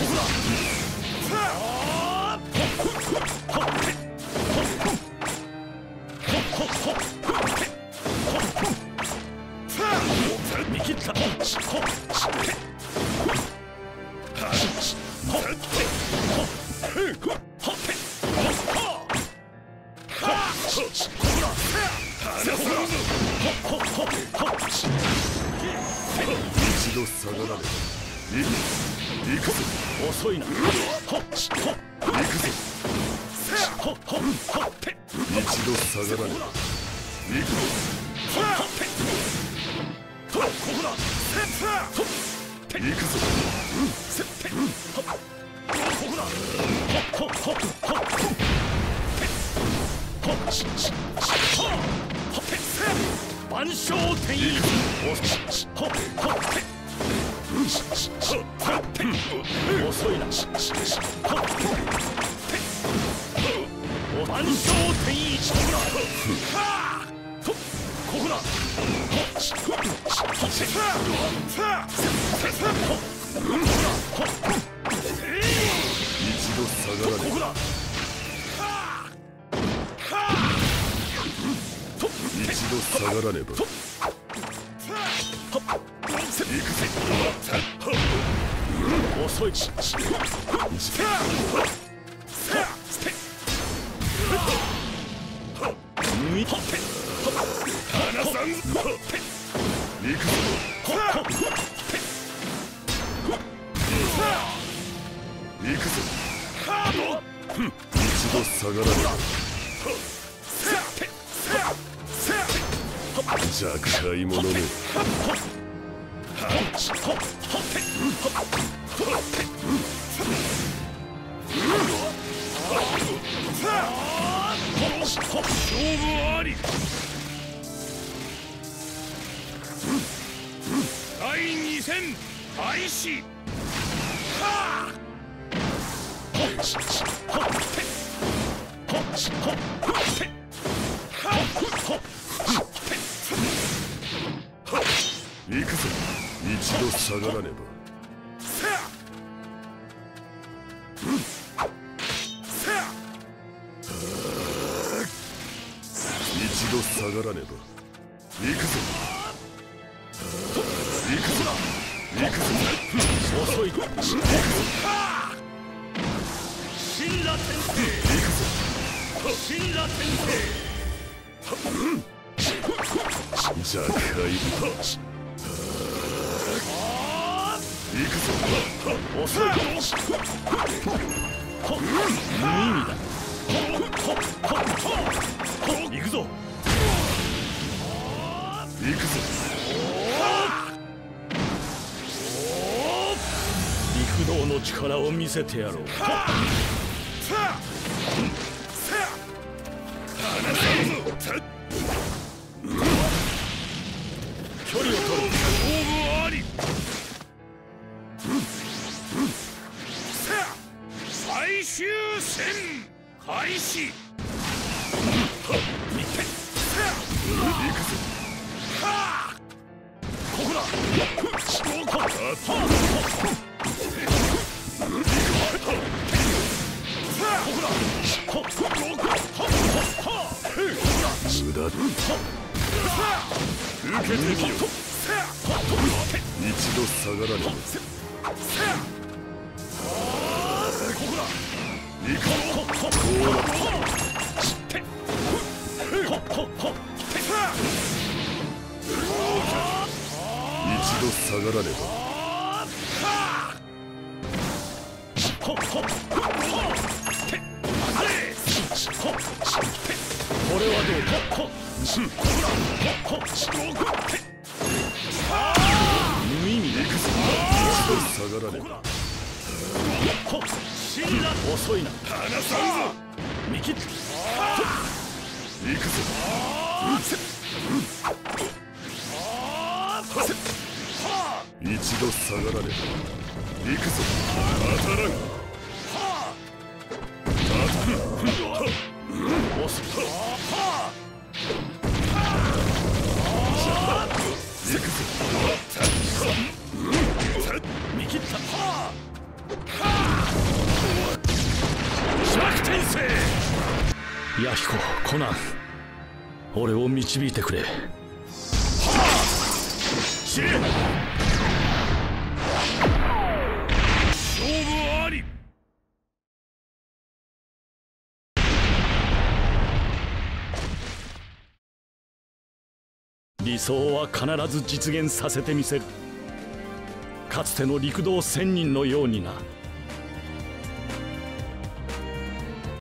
一度下がらねば行くぞ遅いな。行くぞ一度下がらねば行くぞ行くぞ万象天意遅いな万象天意ここだ一度下がらねばここだ一度下がらねば。遅いみはって離さんぞ行くぞ行くぞ一度下がらねば弱い者め。勝負あり第二戦開始行くぞ。一度下がらねば。一度下がらねば。行くぞ。行くぞ。行くぞ。遅い行くぞ神羅天帝。行くぞ神羅天弱い行くぞ遅い無意味だ行くぞ行くぞ。陸道の力を見せてやろう距離を取る勝負あり最終戦開始一度下がらねば。遅いな離さんぞ見切っ行くぞ一度下がられ行くぞ。当たらん見切ったヤヒココナン俺を導いてくれはあ理想は必ず実現させてみせる。かつての陸道仙人のようにな。